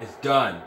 It's done.